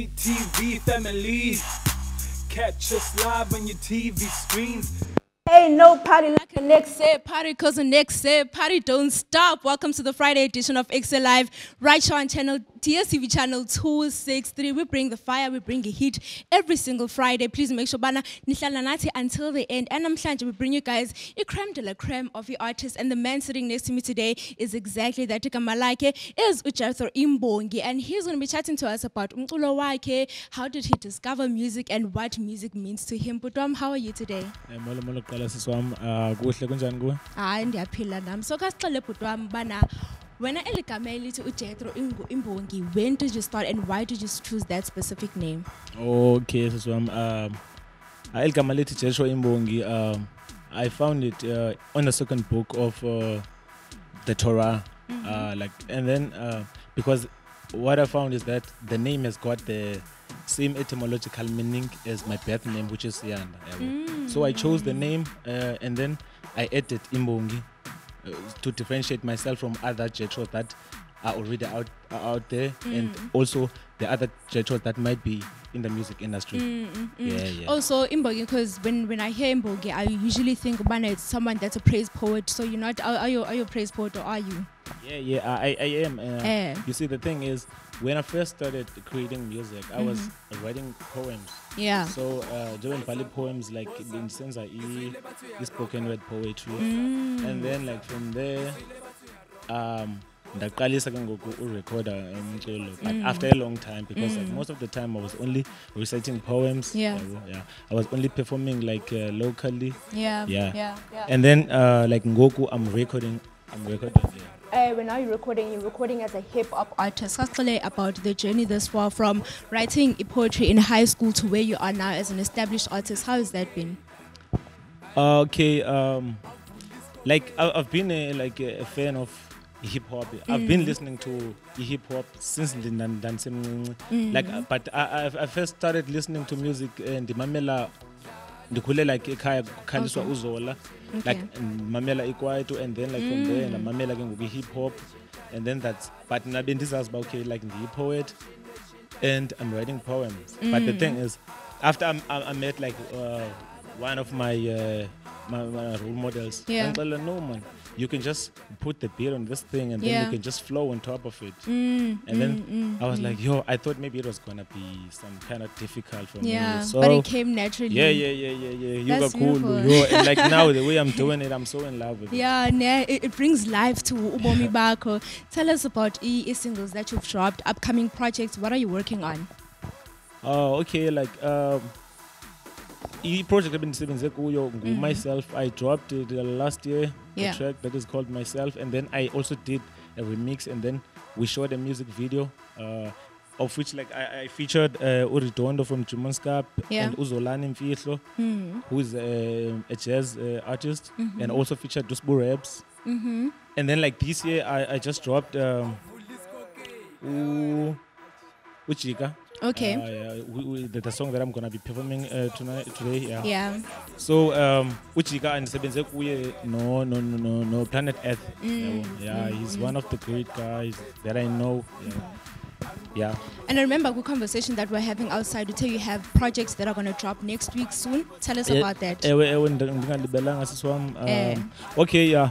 TV family. Catch us live on your TV screens. Ain't no party like a next Say party cause the next say party don't stop. Welcome to the Friday edition of Ekse Live, right here on channel DSTV channel 263. We bring the fire, we bring the heat every single Friday. Please make sure bana nihlala nathi until the end. And namhlanje we bring you guys a creme de la creme of the artists. And the man sitting next to me today is exactly that. Malake is UJethro Imbongi, and he's going to be chatting to us about umculo wakhe, how did he discover music, and what music means to him. Butom, how are you today? Eh, molo molo kuqala sisi wami ah kuhle kunjani kuwe hayi ndiyaphila so kasixele bhuti wam ubana wena eli gama elithi ujethro imbongi when did you start and why did you choose that specific name? Okay sisi wami um ah, eligama lithi Imbongi um I found it uh, on the second book of uh, the Torah uh, like and then uh, because what I found is that the name has got the same etymological meaning as my birth name which is Yanda yabo. so I chose the name uh, and then I added Imbongi. uh, Uh, to differentiate myself from other Jethros that are already out are out there mm. and also the other Jethros that might be in the music industry. Mm, mm, yeah, yeah. also imbongi because when, when i hear imbongi i usually think ubana it's someone that's a praise poet so you're not are, are you are you a praise poet or are you Yeah, yeah, I, I am. Uh, Eh. You see, the thing is, when I first started creating music, I was writing poems. yeah So, uh, doing Bali poems like in Senza E, spoken word poetry, Mm. and then like from there, um, ndaqalisa ke ngoku urekhoda umculo but Mm. after a long time because like, most of the time I was only reciting poems Yeah. yeah I was only performing like uh, locally yeah Yeah. yeah, yeah. and then uh, like ngoku I'm recording I'm recording yeah. Uh, when are you recording? You're recording as a hip hop artist. Kasile about the journey this far from writing poetry in high school to where you are now as an established artist. How has that been? Okay, um, like I've been a, like a, fan of hip hop. I've been listening to hip hop since then, dance like, uh, but I, I I first started listening to music and the mamela ndikhule like ekhaya kukhaliswa Okay. uzola Okay. like mamela ikwaito and then like from there namamela ke ngoku hip hop and then that's but nabe ndizazi uba okay like ndiyi-poet and I'm writing poems. But the thing is, after I'm, I, I met like uh, one of my, uh, my my role models, Yeah. no man, you can just put the beat on this thing and then you can just flow on top of it. Mm, And then I was like, yo, I thought maybe it was gonna be some kind of difficult for yeah, me. So but it came naturally. yeah, yeah, yeah, yeah, yeah. You That's got cool, yo. And like now, the way I'm doing it, I'm so in love with it. Yeah, it, it brings life to Ubomi Bako. Tell us about e, e singles that you've dropped, upcoming projects. What are you working on? Oh, okay. Like um, e project I've been sebenze kuyo ngu myself. I dropped it uh, last year. Yeah. A track that is called myself, and then I also did a remix, and then we shot a music video. Uh, of which like I, I featured uh, URedondo from Driemanskap Yeah. and Uzolani Mfihlo, Hmm. who is uh, a jazz uh, artist, and also featured Dusbu Raps. Mm-hmm. And then like this year, I, I just dropped um, U- UJika. Okay. Uh, yeah, we, we, the, the song that I'm gonna be performing uh, tonight today. Yeah. yeah. So um, UJika and Sebenze kuye no no no no no Planet Earth. Mm, Yeah, he's one of the great guys that I know. Yeah. Yeah. And I remember a good conversation that we're having outside. You tell you have projects that are going to drop next week soon. Tell us Eh, about that. Ewe ewe ndi- ndingalibelanga sisi wam. Eh. Um, okay, yeah.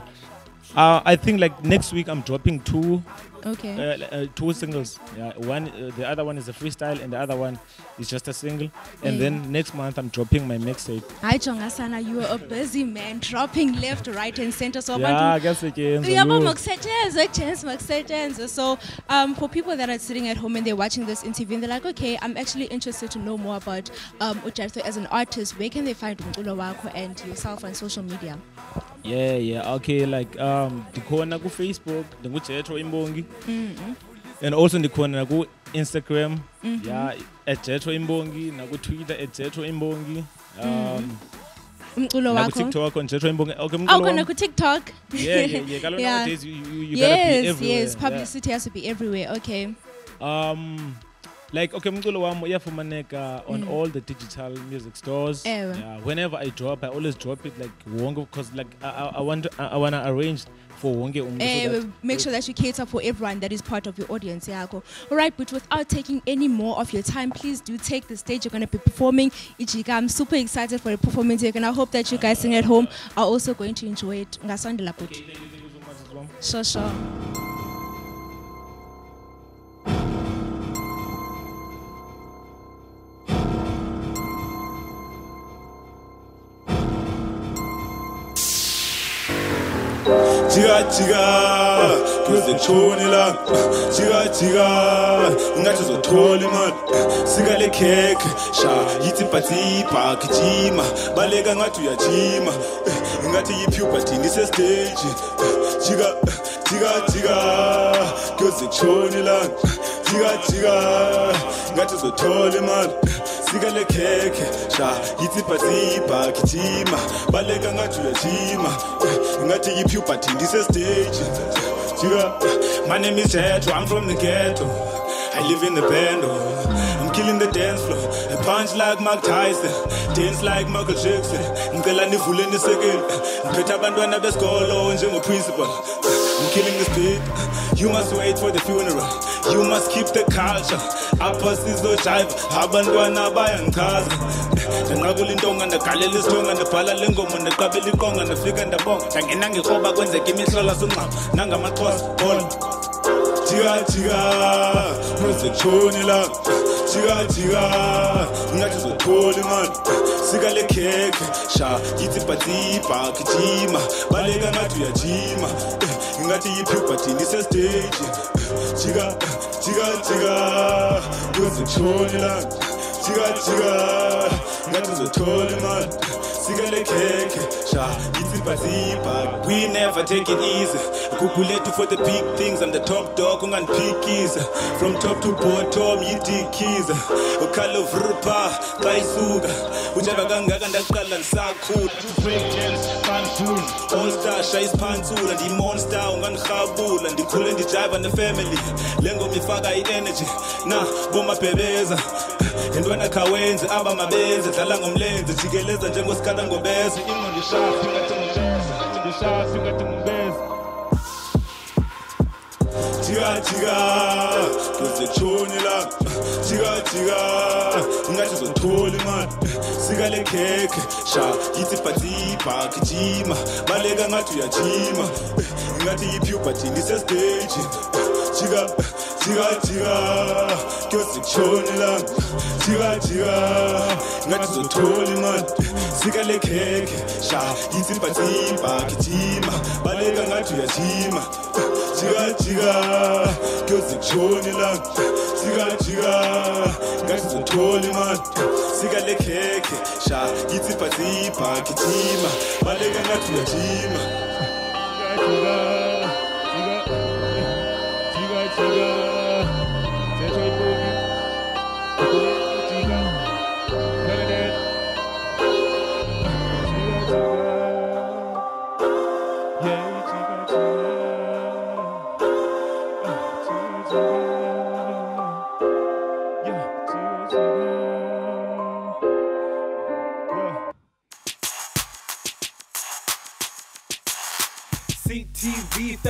Uh, I think like next week I'm dropping two Okay. uh, uh, two singles. Yeah, one uh, the other one is a freestyle and the other one is just a single. And then next month I'm dropping my mixtape. Hi, Jongasana. You are a busy man, dropping left, right, and center. So, Yeah, abantu- kuyasetshenzwa, Uyabo yo. makusetshenzwe, James, makusetshenzwe. So, um, for people that are sitting at home and they're watching this interview and they're like, okay, I'm actually interested to know more about um, UJethro as an artist. Where can they find umculo wakho and yourself on social media? Yeah, yeah. Okay, like um ndikhona ku Facebook, ndinguJethro Imbongi. And also ndikhona ku Instagram, yeah, at Jethro Imbongi, na ku Twitter at Jethro Imbongi. Um Umculo na ku wakho. TikTok on Jethro Imbongi. Okay, Oh, umculo khona wami- TikTok. Yeah, yeah, yeah. Kaloku Yeah. nowadays you, you, you gotta be yes, everywhere. yes. yeah. Publicity has to be everywhere. Okay. Um like okay umculo wam uyafumaneka on mm. all the digital music stores. Ewe. yeah, whenever i drop i always drop it like wonke because like i, I, I want I, I want to arrange for wonke umuntu so make sure that you cater for everyone that is part of your audience yakho. All right but without taking any more of your time please do take the stage. You're going to be performing. Ijika i'm super excited for the performance and i hope that you guys sitting at home are also going to enjoy it. Ngasondela but Thank so much as well. sure sure jika jika kuze kutshone ilanga jika jika ingathi uzothola imali sika le khekhe sha yithi bhatsibha gijima baleka ngathi uyajima Eh, ingathi yipuberty ndisestage jika jika jika kuze kutshone ilanga jika jika ingathi uzothola imali sika le khekhe sha yithi bhatsibha gijima baleka ngathi uyajima ingathi yipuberty ndisestage jika my name is Jethro I'm from the ghetto. I live in the bando killing the dance floor. Punch like Mike Tyson Dance like Michael Jackson. Ngicela nivule nisekele. Ngiphethe abantwana besikolo njengo-principal. I'm killing this beat. You must wait for the funeral. You must keep the culture. Apha sizojive. Abantwana bayangichaza. Ndanqabula intonga ndagalela isithonga ndabhala le ngoma ndaqabela iqonga ndafika ndabonga. Ndangena ngekroba kwenzeka imihlola songqama nangamaxhosa bola jika jika kuze kutshone ilanga jika jika ingathi uzothola imali sika le khekhe. Sha yithi bhatsibha gijima baleka ngathi uyajima. Eh, ingathi yipuberty ndisestage jika jika jika. Kuze kutshone ilanga jika jika. Ingathi uzothola imali sika le khekhe. Sha bhatsibha we never take it easy. Kugulethu for the big things i'm the top dog ungandiphikiza from top to bottom yidikiza ukhala vrpa xa isuka. Utshaka kangaka ndaqala ndisakhula. Allstar shayisiphantsula ndiyimonster ungandirhabula ndikhule ndijiva nefamily. Le ngoma ifaka i-energy. Na bomabhebeza entwana khawenze aba mabenze dlala ngomlenze jikeleza njengosikhala ngobeze ingondishasi ungathi ngibeze ngishasi ungathi ngibeze jika jika kuze tshoni la jika jika ungathi uzothola imali sika le khekhe sha yithi bhatipa gijima baleka ngathi uyajima ingathi yiphi ubhathini isesiteji jika jika jika kuze kutshone ilanga jika jika ingathi uzothola imali sika le khekhe sha yithi bhatsibha gijima baleka ngathi uyajima. Jika jika kuze kutshone ilanga jika jika ngathi uzothola imali sika le khekhe sha yithi bhatsibha gijima baleka ngathi uyajima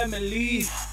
Family.